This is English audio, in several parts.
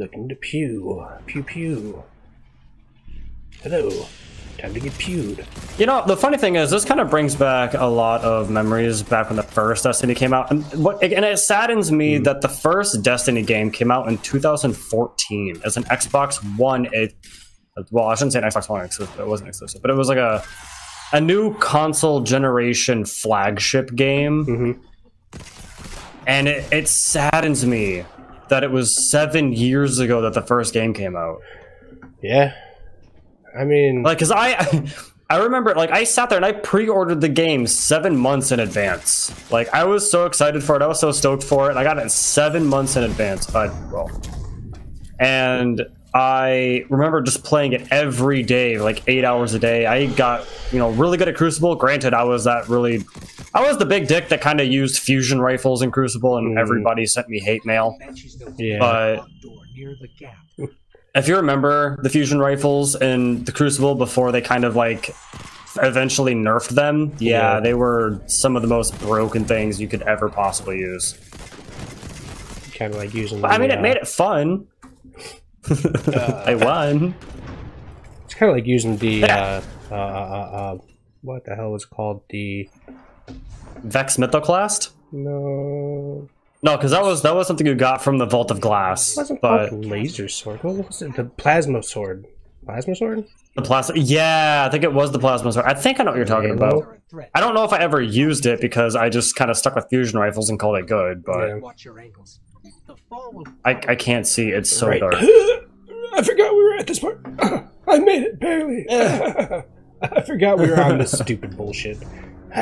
Looking to pew. Pew pew. Hello. Time to get pewed. You know, the funny thing is, this kind of brings back a lot of memories back when the first Destiny came out, and what and it saddens me Hmm. that the first Destiny game came out in 2014 as an Xbox One. It well, I shouldn't say an Xbox One exclusive. It wasn't exclusive, but it was like a a new console generation flagship game, Mm-hmm. and it, it saddens me that it was seven years ago that the first game came out. Yeah. I mean, Like, cause I, I remember, like, I sat there and I pre-ordered the game seven months in advance. Like, I was so excited for it. I was so stoked for it. I got it seven months in advance. I well, and I remember just playing it every day, like eight hours a day. I got, you know, really good at Crucible. Granted, I was that really, I was the big dick that kind of used fusion rifles in Crucible, and Mm. everybody sent me hate mail. yeah. But the if you remember the fusion rifles in the Crucible before they kind of like eventually nerfed them, yeah, Yeah. they were some of the most broken things you could ever possibly use. kind of like using. But, I mean, it uh, made it fun. I won. It's kind of like using the. Yeah. Uh, uh, uh, uh, what the hell was called? The. Vex Mythoclast? No. No, because that was that was something you got from the Vault of Glass. It wasn't But called laser sword. What was it? The plasma sword. Plasma sword? the plasma, yeah, I think it was the plasma sword. I think I know what you're talking Halo? about. I don't know if I ever used it because I just kind of stuck with fusion rifles and called it good. But Yeah. Watch your ankles. The fall will I, I can't see. It's so Right. dark. I forgot we were at this part. I made it barely. I forgot we were on this stupid bullshit.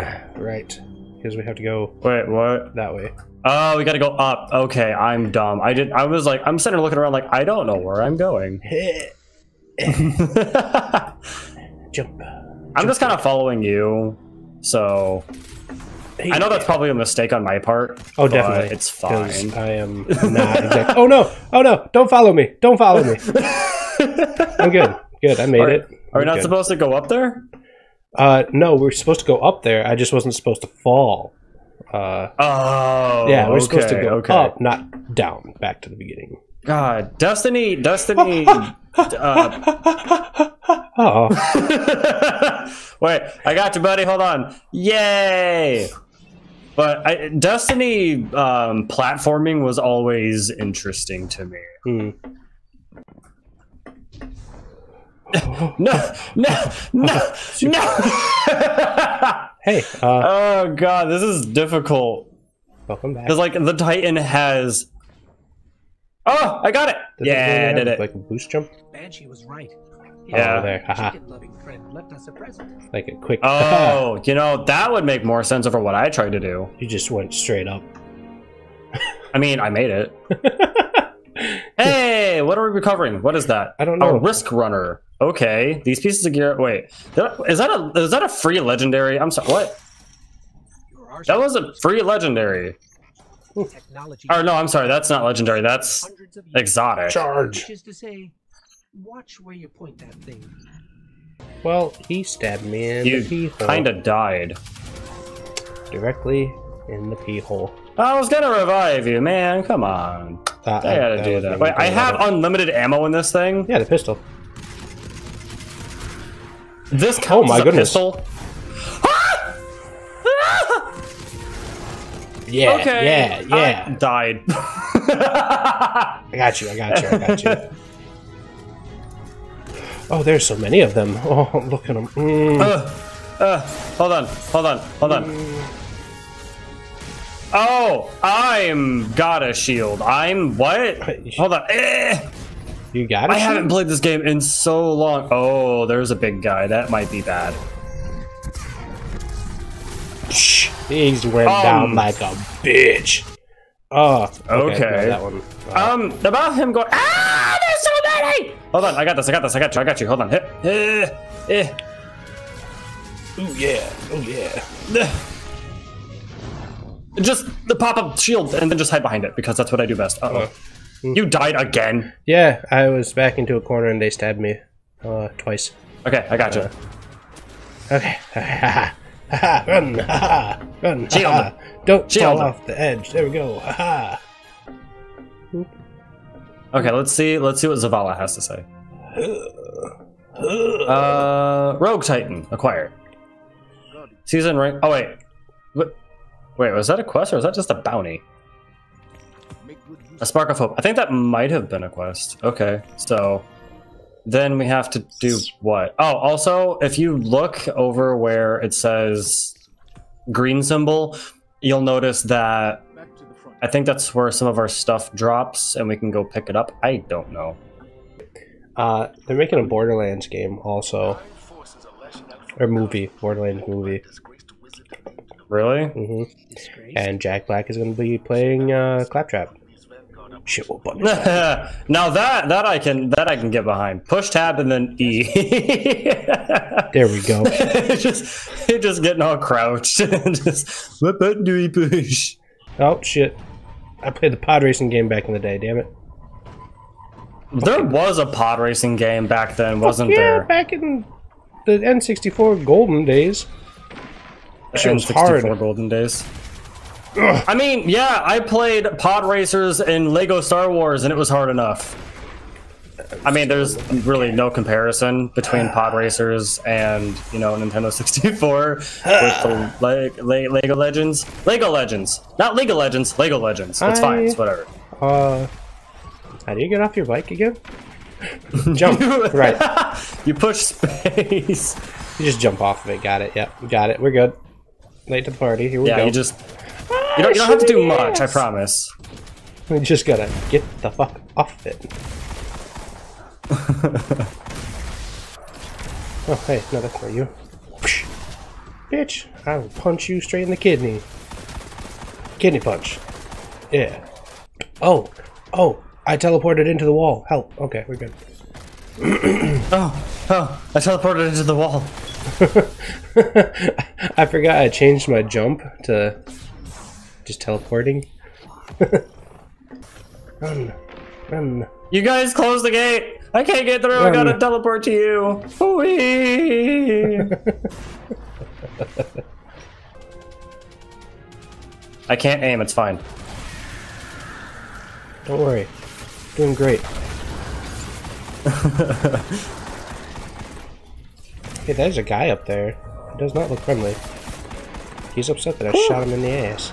right. Because we have to go Wait, what? that way. Oh, we gotta go up. Okay, I'm dumb. I did. I was like, I'm sitting looking around, like I don't know where I'm going. Jump. I'm just kind of following you, so I know that's probably a mistake on my part. Oh, definitely. it's fine. I am not. Oh no! Oh no! Don't follow me! Don't follow me! I'm good. Good. I made Are, it. are we not good. supposed to go up there? Uh, no, we're supposed to go up there. I just wasn't supposed to fall. Uh, Oh, yeah, we're okay, supposed to go okay. up, not down. Back to the beginning. God, Destiny, Destiny. uh, Oh, Wait, I got you, buddy. Hold on. Yay! But I, Destiny um, platforming was always interesting to me. hmm. No, no, no, no! Hey, uh, oh god, this is difficult welcome back. because like the Titan has. Oh, I got it! Does yeah, I did it. Like a boost jump, Banshee was right. Yeah. Oh, there. Haha. Chicken-loving friend left us a present. like a quick. Oh, you know that would make more sense over what I tried to do. you just went straight up. I mean, I made it. hey, what are we recovering? What is that? I don't know. A risk runner. Okay, these pieces of gear. Wait, is that a is that a free legendary? I'm sorry. What? That was a free legendary. technology. Or no, I'm sorry. That's not legendary. That's hundreds of years. exotic. Charge. Which is to say, watch where you point that thing. Well, he stabbed me in the pee hole. kind of died. directly in the pee hole. I was gonna revive you, man. Come on. Uh, I gotta do that. Wait, I have that. unlimited ammo in this thing. Yeah, the pistol. This counts Oh my as a goodness. pistol. Yeah, Okay. yeah, yeah. I died. I got you. I got you. I got you. oh, there's so many of them. Oh, look at them. Mm. Uh, uh, hold on, hold on, hold on. Oh, I'm got a shield. I'm what? Hold on. Eh, you got it. I haven't played this game in so long. Oh, there's a big guy. That might be bad. He's went Um, down like a bitch. Oh, okay. Okay. that one. Uh, Um, about him going. Ah, there's so many. Hold on, I got this. I got this. I got you. I got you. Hold on. Eh, eh, eh. oh yeah. Oh yeah. Just the pop up shield and then just hide behind it because that's what I do best. Uh oh. You died again. Yeah, I was back into a corner and they stabbed me uh, twice. Okay, I got you. Okay. run, ha run. Shield. Don't Shield. fall off the edge. There we go. Ha Okay, let's see. Let's see what Zavala has to say. Uh, Rogue Titan acquired. Season rank. Oh wait, what? Wait, was that a quest or was that just a bounty? A spark of hope. I think that might have been a quest. Okay, so then we have to do what? Oh, also, if you look over where it says green symbol, you'll notice that I think that's where some of our stuff drops and we can go pick it up. I don't know. Uh, they're making a Borderlands game also, or movie, Borderlands movie. Really? hmm And Jack Black is going to be playing uh, Claptrap. Shit will button. now that that I can that I can get behind. Push tab and then E. There we go. just just getting all crouched. just what button do we push? Oh shit! I played the pod racing game back in the day. Damn it! There was a pod racing game back then, wasn't yeah, there? back in the N64 golden days. Shit was hard. N64 golden days. I mean, yeah, I played pod racers in Lego Star Wars, and it was hard enough. I mean, there's really no comparison between pod racers and you know Nintendo 64 with the Le- Le- Lego Legends. Lego Legends, not League of Legends. Lego Legends. It's fine. It's whatever. Uh, how do you get off your bike again? jump. right. You push space. You just jump off of it. Got it. Yep. Got it. We're good. Late to the party. Here we Yeah, go. Yeah, you just you don't, you don't have to do much. I promise. We just gotta get the fuck off it. oh, hey, no, that's not you. Psh. Bitch, I will punch you straight in the kidney. Kidney punch. Yeah. Oh, oh, I teleported into the wall. Help. Okay, we're good. Oh, oh! I teleported into the wall. I forgot I changed my jump to just teleporting. run, run. You guys close the gate. I can't get through. I gotta teleport to you. Whee! I can't aim. It's fine. Don't worry. Doing great. hey, there's a guy up there. He does not look friendly. He's upset that I shot him in the ass.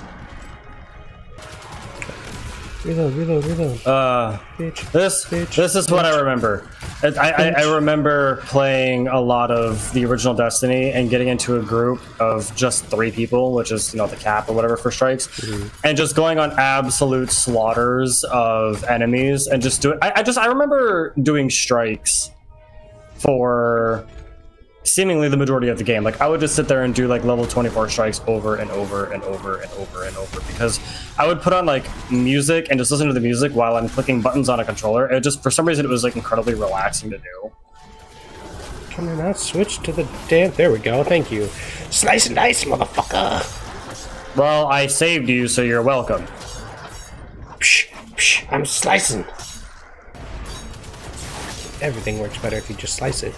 Reload, reload, reload. Uh, Bitch. this Bitch, this is what I remember. I, I, I remember playing a lot of the original Destiny and getting into a group of just three people, which is you know the cap or whatever for strikes, and just going on absolute slaughters of enemies and just doing. I, I just I remember doing strikes for seemingly the majority of the game. Like I would just sit there and do like level 24 strikes over and over and over and over and over because I would put on like music and just listen to the music while I'm clicking buttons on a controller. It just for some reason it was like incredibly relaxing to do. Can I not switch to the damn? There we go. Thank you. Slice and dice, motherfucker. Well, I saved you, so you're welcome. Psh, psh, I'm slicing. Everything works better if you just slice it.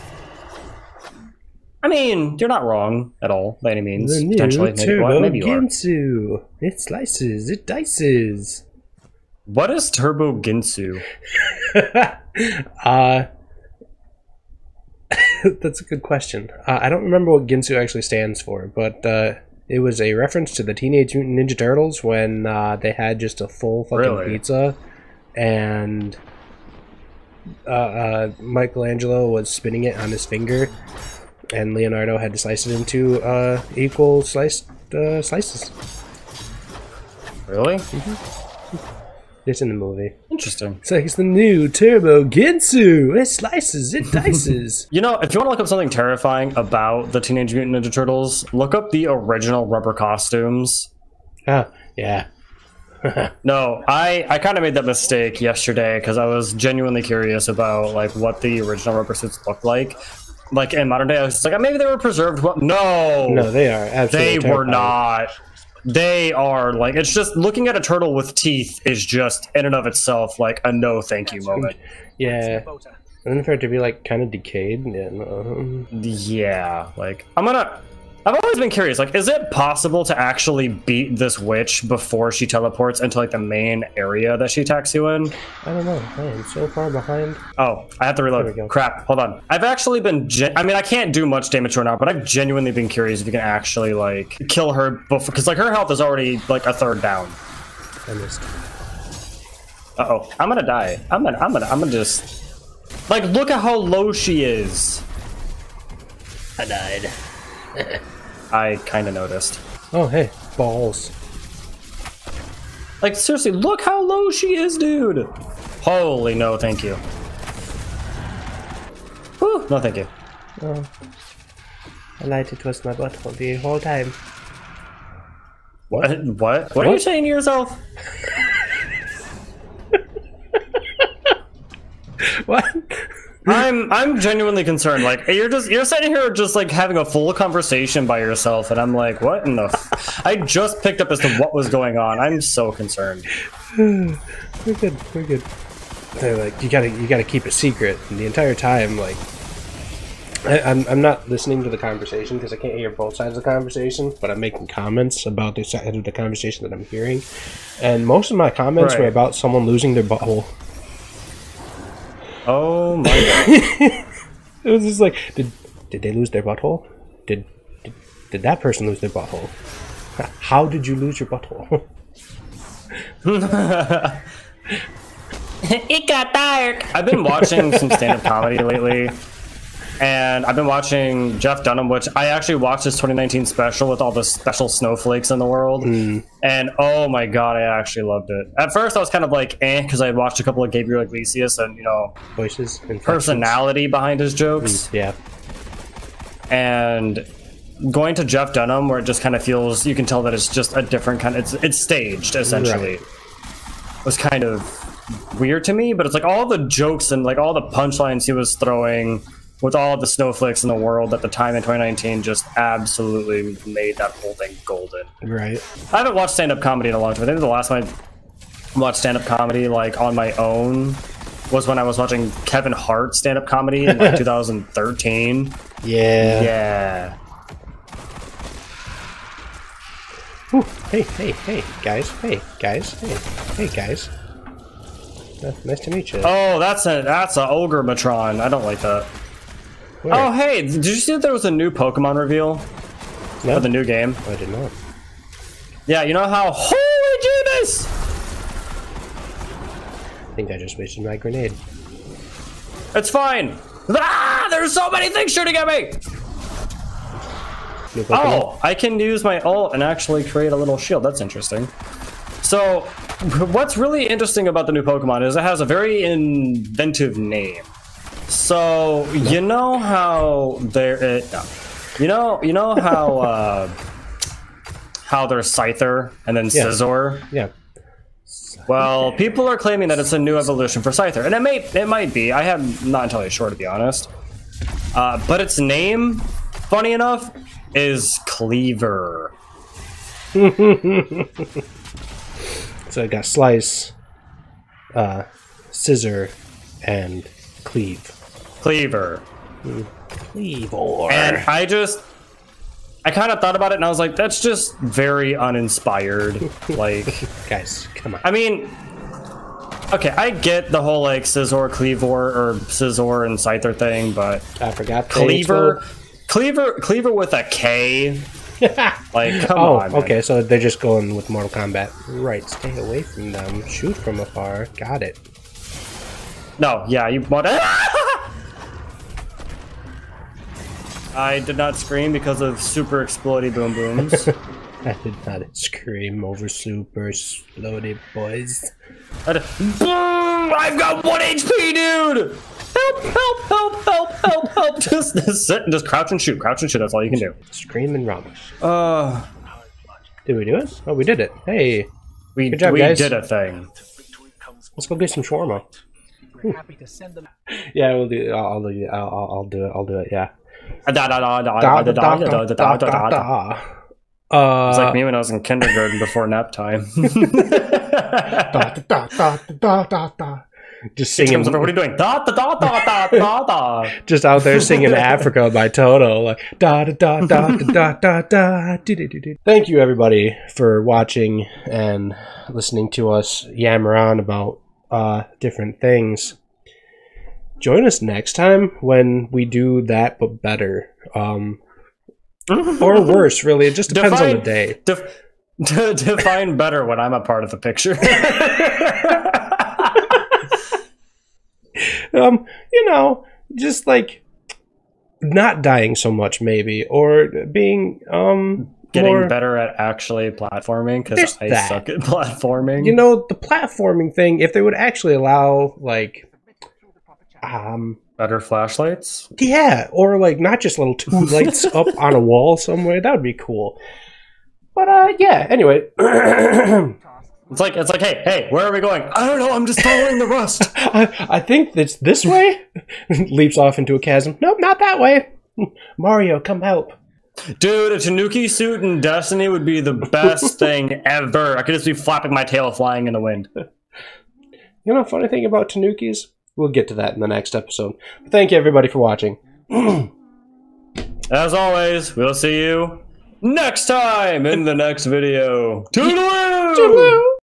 I mean, you're not wrong at all by any means. The Potentially, maybe, Turbo well, maybe. Ginsu. It slices, it dices. What is Turbo Ginsu? uh, that's a good question. Uh, I don't remember what Ginsu actually stands for, but uh, it was a reference to the Teenage Mutant Ninja Turtles when uh, they had just a full fucking Really? pizza, and uh, uh, Michelangelo was spinning it on his finger, and Leonardo had to slice it into uh, equal sliced uh, slices. Really? It's in the movie. Interesting. It's like it's the new Turbo Ginsu. It slices, it dices. You know, if you want to look up something terrifying about the Teenage Mutant Ninja Turtles, look up the original rubber costumes. ah, yeah. No, I, I kind of made that mistake yesterday because I was genuinely curious about like what the original rubber suits looked like. Like in modern day, I was like, maybe they were preserved. Well, no, No, they are absolutely. they were not. They are like it's just looking at a turtle with teeth is just in and of itself like a no thank you moment. Yeah, and then for it to be like kind of decayed, yeah, no. Yeah, like I'm gonna. I've always been curious. Like, is it possible to actually beat this witch before she teleports into like the main area that she attacks you in? I don't know. I am so far behind. Oh, I have to reload. There we go. Crap. Hold on. I've actually been. I mean, I can't do much damage to her now, but I've genuinely been curious if you can actually like kill her before, because like her health is already like a third down. I missed. Uh oh, I'm gonna die. I'm gonna. I'm gonna. I'm gonna just. Like, look at how low she is. I died. I kind of noticed. Oh, hey. Balls. Like, seriously, look how low she is, dude. Holy no, thank you. Whew, no, thank you. Oh. I lied it was my butthole the whole time. What? What? What are you saying to yourself? What? I'm I'm genuinely concerned. Like you're just you're sitting here just like having a full conversation by yourself, and I'm like, what in the? F-? I just picked up as to what was going on. I'm so concerned. We're good. We're good. They're like, you gotta, you gotta keep it secret. And the entire time, like, I, I'm, I'm not listening to the conversation because I can't hear both sides of the conversation. But I'm making comments about the side of the conversation that I'm hearing, and most of my comments were about someone losing their butthole. Oh my god! It was just like, did, did they lose their butthole? Did, did, did that person lose their butthole? How did you lose your butthole? it got dark. I've been watching some stand-up comedy lately, and I've been watching Jeff Dunham, which I actually watched his 2019 special with all the special snowflakes in the world, and oh my god, I actually loved it. At first, I was kind of like, eh, because I had watched a couple of Gabriel Iglesias and you know Voices, personality behind his jokes, Yeah, and going to Jeff Dunham, where it just kind of feels you can tell that it's just a different kind. It's it's staged essentially. Was kind of weird to me, but it's like all the jokes and like all the punchlines he was throwing with all the snowflakes in the world at the time in 2019 just absolutely made that whole thing golden. right. I haven't watched stand up comedy in a long time. I think the last time I watched stand up comedy like on my own was when I was watching Kevin Hart stand up comedy in like 2013. Yeah. Yeah. Ooh, hey, hey, hey, guys, hey, guys, hey, hey, guys. Uh, nice to meet you. Oh, that's a that's a ogre matron. I don't like that. Where? Oh, hey, did you see that there was a new Pokemon reveal no, for the new game? I did not. Yeah, you know how holy Jesus! I think I just wasted my grenade. It's fine. Ah, there's so many things shooting at me. Oh, I can use my ult and actually create a little shield. That's interesting. So, what's really interesting about the new Pokemon is it has a very inventive name. So, you know how there, it, you know, you know how, uh, how there's Scyther and then Yeah. Scizor. Yeah. Well, people are claiming that it's a new evolution for Scyther, and it may, it might be. I am not entirely sure to be honest. Uh, but its name, funny enough, is Kleavor. So I got slice, uh, scissor, and cleave. Cleaver. Kleavor. And I just, I kind of thought about it, and I was like, that's just very uninspired. like, guys, come on. I mean, okay, I get the whole like Scizor, Kleavor, or Scizor and Scyther thing, but I forgot. Cleaver, Cleaver, Cleaver with a K. Like, come oh, on. man. okay. So they're just going with Mortal Kombat. Right. Stay away from them. Shoot from afar. Got it. No, yeah, you want I did not scream because of super explodey boom booms. I did not scream over super slowly, boys. I boom! I've got one HP, dude! Help! Help! Help! Help! Help! Help! Just, just sit and just crouch and shoot. Crouch and shoot. That's all you can do. Scream and run. Uh, Did we do it? Oh, we did it. Hey, we Good job, we guys. did a thing. let's go get some shawarma. We're happy to send them. Yeah, we'll do. I'll, I'll, do- I'll, I'll, I'll do it. I'll do it. Yeah. Da da da da Da, da da, da da da da da da. da. Uh, It's like me when I was in kindergarten before nap time. da, da, da, da, da, da, da. just singing, over. What are you doing? Da da da da da da da. just out there singing Africa by Toto, like da da da da da da da. do. Thank you everybody for watching and listening to us yammer on about uh, different things. Join us next time when we do that, but better, um, or worse. Really, it just depends on the day. Def- to define better when I'm a part of the picture. um, you know, just like not dying so much, maybe, or being um Getting more, better at actually platforming because I that. suck at platforming. You know, the platforming thing. If they would actually allow, like, um, better flashlights. yeah, or like not just little two lights up on a wall somewhere, that would be cool. But uh, yeah. Anyway, It's like it's like, hey, hey, where are we going? I don't know. I'm just following the rust. I think it's this way. Leaps off into a chasm. Nope, not that way. Mario, come help. Dude, a Tanuki suit in Destiny would be the best thing ever. I could just be flapping my tail, flying in the wind. You know, funny thing about Tanukis? We'll get to that in the next episode. But thank you everybody for watching. As always, we'll see you next time in the next video. Toodaloo! Toodaloo!